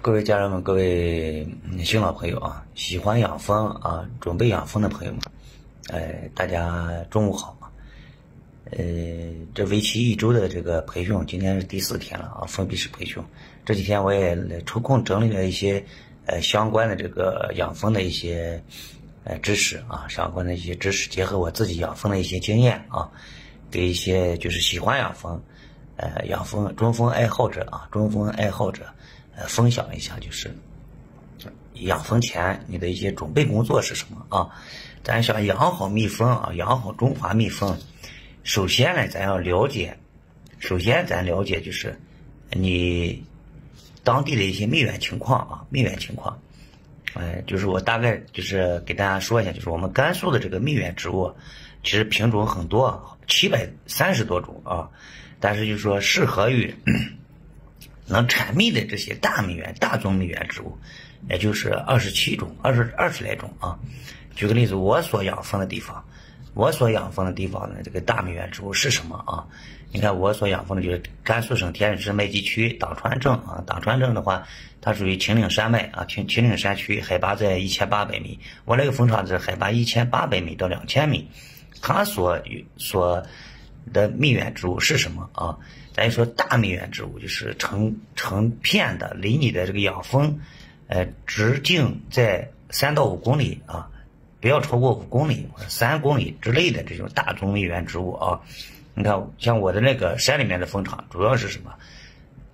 各位家人们，各位新老朋友啊，喜欢养蜂啊，准备养蜂的朋友们，哎，大家中午好！呃，这为期一周的这个培训，今天是第四天了啊，封闭式培训。这几天我也抽空整理了一些呃相关的这个养蜂的一些呃知识啊，相关的一些知识，结合我自己养蜂的一些经验啊，给一些就是喜欢养蜂、呃养蜂中蜂爱好者啊，中蜂爱好者。呃，分享一下，就是养蜂前你的一些准备工作是什么啊？咱想养好蜜蜂啊，养好中华蜜蜂，首先呢，咱要了解，首先咱了解就是你当地的一些蜜源情况啊，蜜源情况。哎，就是我大概就是给大家说一下，就是我们甘肃的这个蜜源植物，其实品种很多，七百三十多种啊，但是就是说适合于。能产蜜的这些大蜜源、大宗蜜源植物，也就是二十七种、二十二十来种啊。举个例子，我所养蜂的地方，我所养蜂的地方呢，这个大蜜源植物是什么啊？你看我所养蜂的就是甘肃省天水市麦积区党川镇啊。党川镇的话，它属于秦岭山脉啊，秦秦岭山区，海拔在一千八百米。我那个蜂场是海拔一千八百米到两千米，它所所的蜜源植物是什么啊？咱说大蜜源植物就是成成片的，离你的这个养蜂，呃，直径在三到五公里啊，不要超过五公里或者三公里之类的这种大宗蜜源植物啊。你看，像我的那个山里面的蜂场，主要是什么？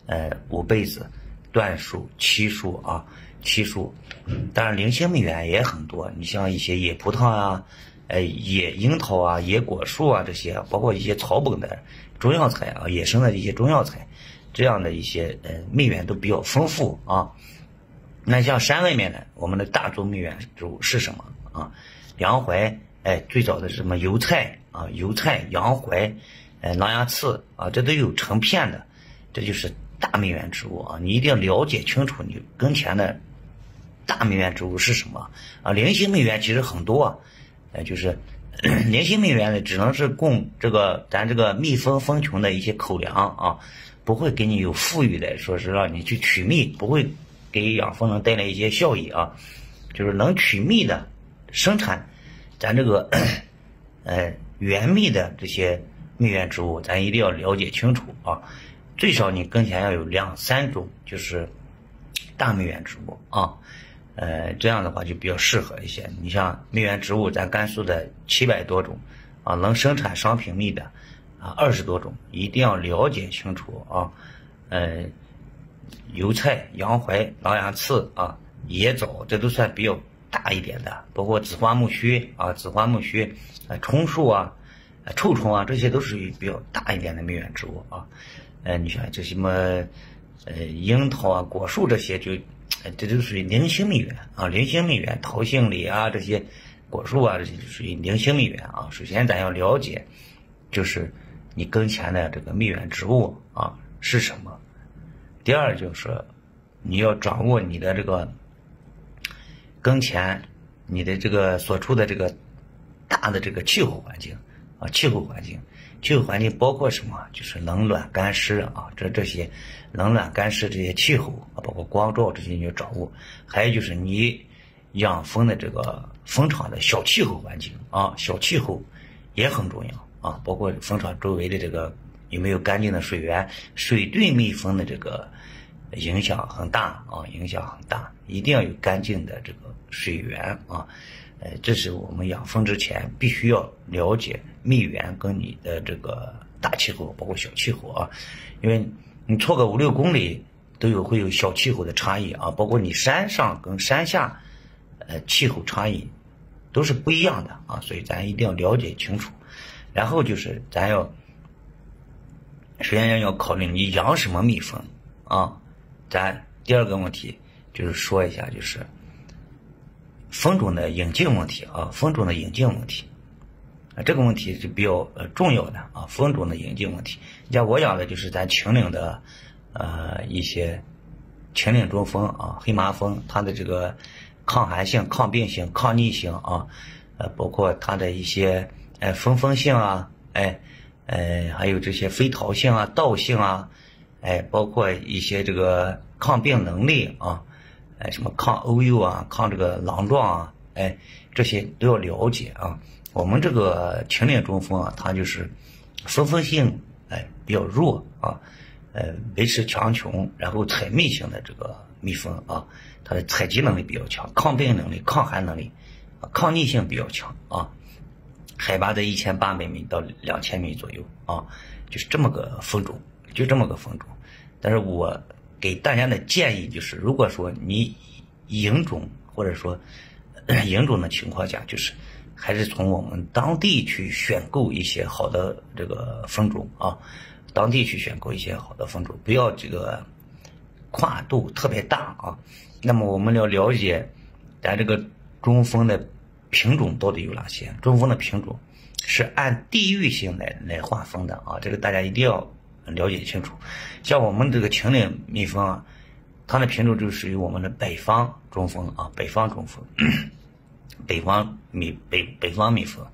呃，五倍子、椴树、漆树啊，漆树。当然，零星蜜源也很多，你像一些野葡萄啊。呃，野樱桃啊，野果树啊，这些包括一些草本的中药材啊，野生的一些中药材，这样的一些呃蜜源都比较丰富啊。那像山外面的，我们的大宗蜜源植物是什么啊？洋槐，哎，最早的什么油菜啊，油菜、洋槐，呃，狼牙刺啊，这都有成片的，这就是大蜜源植物啊。你一定要了解清楚你跟前的大蜜源植物是什么啊。零星蜜源其实很多啊。呃，就是零星蜜源呢，只能是供这个咱这个蜜蜂蜂群的一些口粮啊，不会给你有富裕的，说是让你去取蜜，不会给养蜂能带来一些效益啊。就是能取蜜的生产，咱这个呃原蜜的这些蜜源植物，咱一定要了解清楚啊。最少你跟前要有两三种，就是大蜜源植物啊。呃，这样的话就比较适合一些。你像蜜源植物，咱甘肃的七百多种，啊，能生产商品蜜的，啊，二十多种，一定要了解清楚啊。呃，油菜、洋槐、狼牙刺啊，野枣，这都算比较大一点的，包括紫花苜蓿啊，紫花苜蓿，啊，椿树啊，臭虫啊，这些都属于比较大一点的蜜源植物啊。呃，你像这什么，呃，樱桃啊，果树这些就。这就属于零星蜜源啊，零星蜜源，桃杏李啊这些果树啊，这些就属于零星蜜源啊。首先咱要了解，就是你跟前的这个蜜源植物啊是什么。第二就是你要掌握你的这个跟前你的这个所处的这个大的这个气候环境啊，气候环境。气候环境包括什么？就是冷暖干湿啊，这这些冷暖干湿这些气候啊，包括光照这些你要掌握。还有就是你养蜂的这个蜂场的小气候环境啊，小气候也很重要啊，包括蜂场周围的这个有没有干净的水源，水对蜜蜂的这个影响很大啊，影响很大，一定要有干净的这个水源啊。呃，这是我们养蜂之前必须要了解蜜源跟你的这个大气候，包括小气候啊，因为你错个五六公里都有会有小气候的差异啊，包括你山上跟山下，呃，气候差异都是不一样的啊，所以咱一定要了解清楚。然后就是咱要首先要考虑你养什么蜜蜂啊，咱第二个问题就是说一下就是。蜂种的引进问题啊，蜂种的引进问题，啊，这个问题是比较呃重要的啊，蜂种的引进问题。你像我养的就是咱秦岭的，呃，一些秦岭中蜂啊，黑麻蜂，它的这个抗寒性、抗病性、抗逆性啊，呃，包括它的一些呃蜂蜂性啊，哎，呃，还有这些飞桃性啊、道性啊，哎，包括一些这个抗病能力啊，哎，什么抗欧幼啊，抗这个狼状啊，哎，这些都要了解啊。我们这个秦岭中风啊，它就是分风性哎比较弱啊，呃，维持强琼，然后采蜜型的这个蜜蜂啊，它的采集能力比较强，抗病能力、抗寒能力、抗逆性比较强啊。海拔在一千八百米到两千米左右啊，就是这么个蜂种，就这么个蜂种。但是我给大家的建议就是，如果说你引种或者说 引种的情况下，就是还是从我们当地去选购一些好的这个风种啊，当地去选购一些好的风种，不要这个跨度特别大啊。那么我们要了解咱这个中风的。品种到底有哪些？中风的品种是按地域性来来划分的啊，这个大家一定要了解清楚。像我们这个秦岭蜜蜂啊，它的品种就属于我们的北方中蜂啊，北方中蜂，北方蜜北北方蜜蜂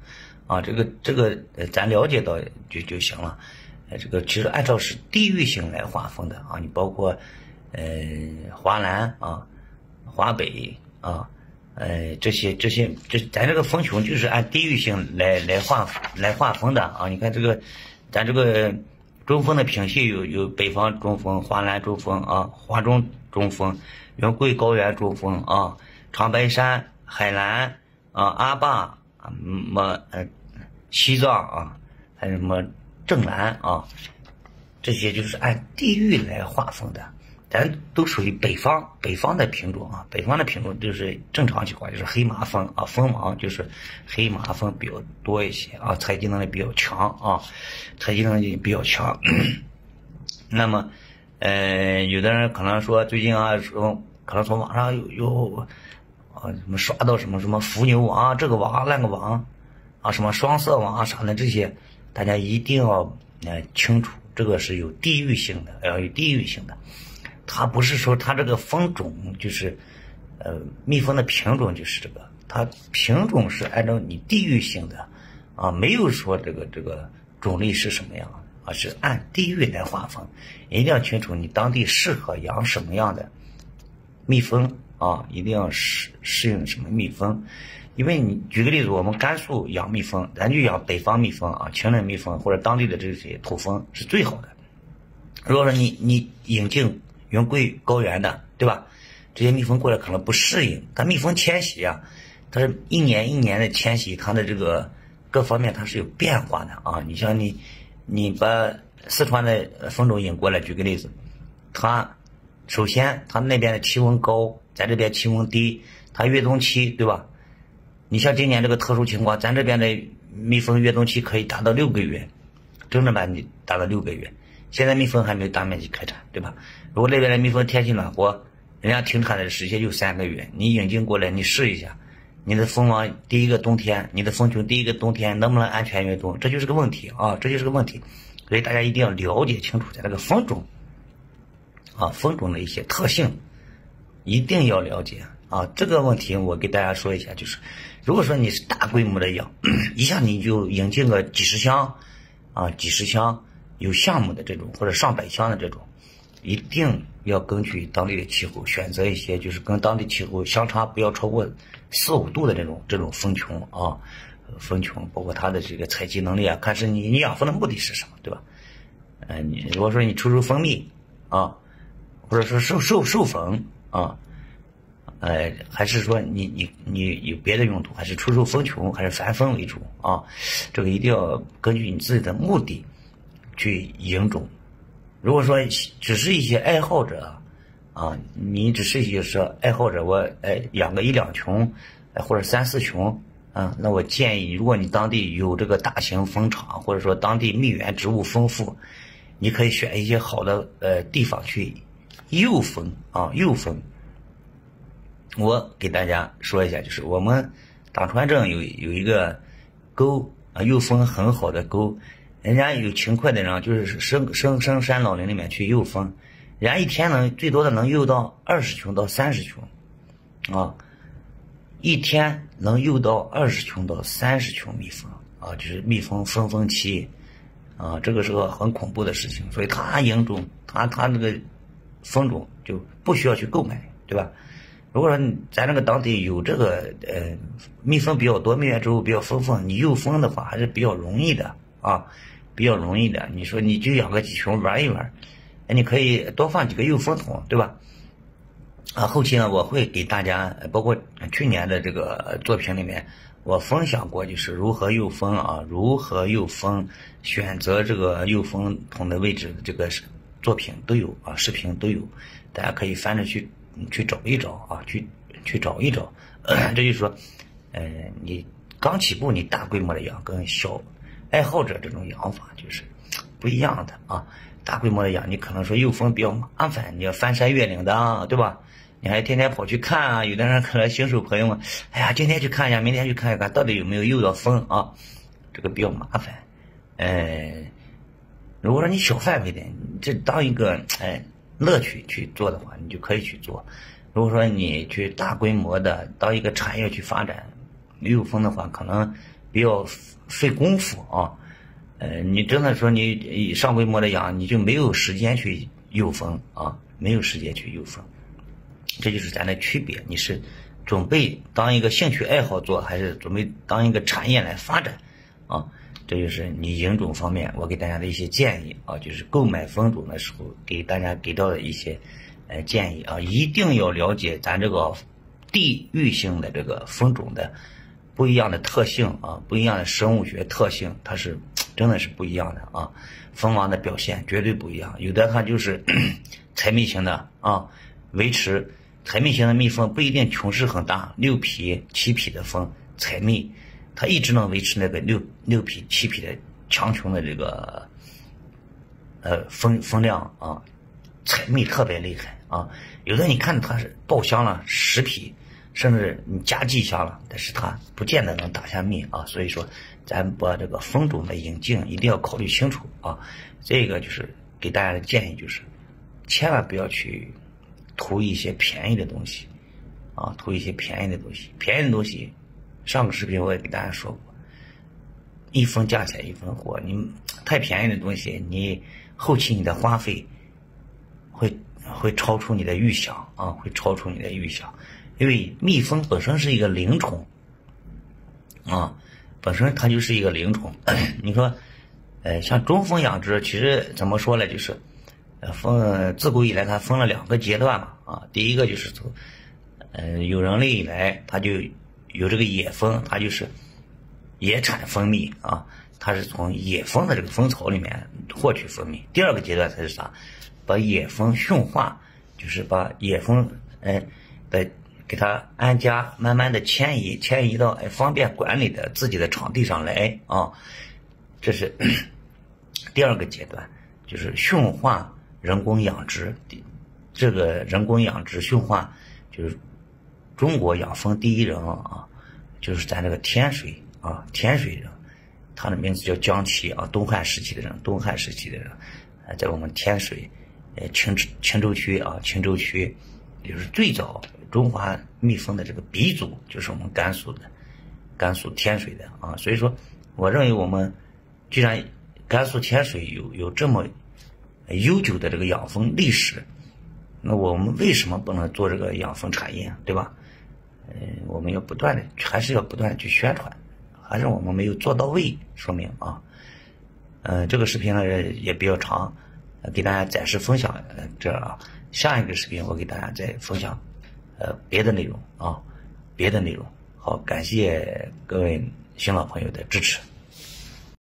啊，这个这个呃咱了解到就就行了。这个其实按照是地域性来划分的啊，你包括呃华南啊、华北啊。呃，这些这些这咱这个蜂群就是按地域性来来划来划分的啊。你看这个，咱这个中风的品系有有北方中风、华南中风啊、华中中风、云贵高原中风啊、长白山、海南啊、阿坝啊、么呃西藏啊，还有什么正南啊，这些就是按地域来划分的。咱都属于北方，北方的品种啊，北方的品种就是正常情况就是黑麻蜂啊，蜂王就是黑麻蜂比较多一些啊，采集能力比较强啊，采集能力比较强。那么，呃，有的人可能说最近啊，说可能从网上有有啊什么刷到什么什么伏牛王这个王那个王啊，什么双色王啥的这些，大家一定要呃清楚，这个是有地域性的，要有地域性的。它不是说它这个蜂种就是，呃，蜜蜂的品种就是这个，它品种是按照你地域性的，啊，没有说这个这个种类是什么样，而是按地域来划分，一定要清楚你当地适合养什么样的蜜蜂啊，一定要适适应什么蜜蜂，因为你举个例子，我们甘肃养蜜蜂，咱就养北方蜜蜂啊，秦岭蜜蜂或者当地的这些土蜂是最好的。如果说你你引进云贵高原的，对吧？这些蜜蜂过来可能不适应，它蜜蜂迁徙啊，它是一年一年的迁徙，它的这个各方面它是有变化的啊。你像你，你把四川的蜂种引过来，举个例子，它首先它那边的气温高，咱这边气温低，它越冬期，对吧？你像今年这个特殊情况，咱这边的蜜蜂越冬期可以达到六个月，真正版你达到六个月。现在蜜蜂还没有大面积开展，对吧？如果那边的蜜蜂天气暖和，人家停产的时间就三个月，你引进过来，你试一下，你的蜂王第一个冬天，你的蜂群第一个冬天能不能安全越冬，这就是个问题啊，这就是个问题。所以大家一定要了解清楚在这个蜂种啊，蜂种的一些特性，一定要了解啊。这个问题我给大家说一下，就是如果说你是大规模的养，一下你就引进个几十箱啊，几十箱。有项目的这种或者上百箱的这种，一定要根据当地的气候选择一些，就是跟当地气候相差不要超过四五度的这种这种蜂群啊，蜂群包括它的这个采集能力啊，看是你你养蜂的目的是什么，对吧？嗯，你如果说你出售蜂蜜啊，或者说授授授粉啊，呃，还是说你你你有别的用途，还是出售蜂群，还是繁蜂为主啊？这个一定要根据你自己的目的。去引种，如果说只是一些爱好者，啊，你只是一些爱好者，我哎养个一两群，或者三四群，啊，那我建议，如果你当地有这个大型蜂场，或者说当地蜜源植物丰富，你可以选一些好的呃地方去诱蜂啊诱蜂。我给大家说一下，就是我们党川镇有有一个沟啊诱蜂很好的沟。人家有勤快的人，就是深深深山老林里面去诱蜂，人家一天能最多的能诱到二十群到三十群，啊，一天能诱到二十群到三十群蜜蜂，啊，就是蜜蜂分蜂期，啊，这个是个很恐怖的事情，所以他引种他他那个蜂种就不需要去购买，对吧？如果说咱这个当地有这个呃蜜蜂比较多，蜜源植物比较丰富，你诱蜂的话还是比较容易的啊，比较容易的。你说你就养个几熊玩一玩，哎，你可以多放几个诱蜂桶，对吧？啊，后期呢我会给大家，包括去年的这个作品里面，我分享过就是如何诱蜂啊，如何诱蜂，选择这个诱蜂桶的位置这个作品都有啊，视频都有，大家可以翻着去。去找一找啊，去去找一找，这就是说，呃，你刚起步，你大规模的养跟小爱好者这种养法就是不一样的啊。大规模的养，你可能说诱蜂比较麻烦，你要翻山越岭的啊，对吧？你还天天跑去看啊。有的人可能新手朋友们，哎呀，今天去看一下，明天去看一看，到底有没有又要蜂啊？这个比较麻烦。呃，如果说你小范围的，这当一个哎。乐趣去做的话，你就可以去做。如果说你去大规模的当一个产业去发展没有蜂的话，可能比较费功夫啊。呃，你真的说你上规模的养，你就没有时间去诱蜂啊，没有时间去诱蜂。这就是咱的区别。你是准备当一个兴趣爱好做，还是准备当一个产业来发展啊？这就是你引种方面，我给大家的一些建议啊，就是购买蜂种的时候给大家给到的一些呃建议啊，一定要了解咱这个地域性的这个蜂种的不一样的特性啊，不一样的生物学特性，它是真的是不一样的啊，蜂王的表现绝对不一样，有的它就是采蜜型的啊，维持采蜜型的蜜蜂不一定穷势很大，六匹七匹的蜂采蜜。它一直能维持那个六六匹七匹的强穷的这个呃风风量啊，采蜜特别厉害啊。有的你看它是爆箱了十匹，甚至你加季箱了，但是它不见得能打下蜜啊。所以说，咱把这个蜂种的引进一定要考虑清楚啊。这个就是给大家的建议，就是千万不要去图一些便宜的东西啊，图一些便宜的东西，便宜的东西。上个视频我也给大家说过，一分价钱一分货，你太便宜的东西，你后期你的花费会会超出你的预想啊，会超出你的预想，因为蜜蜂本身是一个灵虫啊，本身它就是一个灵虫。你说，呃，像中蜂养殖，其实怎么说呢？就是，呃，分自古以来它分了两个阶段嘛啊，第一个就是从，呃，有人类以来，它就。有这个野蜂，它就是野产蜂蜜啊，它是从野蜂的这个蜂巢里面获取蜂蜜。第二个阶段才是啥？把野蜂驯化，就是把野蜂哎的给它安家，慢慢的迁移，迁移到哎方便管理的自己的场地上来啊。这是 第二个阶段，就是驯化人工养殖。这个人工养殖驯化就是。中国养蜂第一人啊，就是咱这个天水啊，天水人，他的名字叫姜齐啊，东汉时期的人，东汉时期的人，啊，在我们天水，呃，青青州区啊，青州区，就是最早中华蜜蜂的这个鼻祖，就是我们甘肃的，甘肃天水的啊，所以说，我认为我们既然甘肃天水有有这么悠久的这个养蜂历史，那我们为什么不能做这个养蜂产业，对吧？嗯，我们要不断的，还是要不断去宣传，还是我们没有做到位，说明啊，嗯，这个视频呢也比较长，给大家暂时分享这啊，下一个视频我给大家再分享，呃，别的内容啊，别的内容，好，感谢各位新老朋友的支持。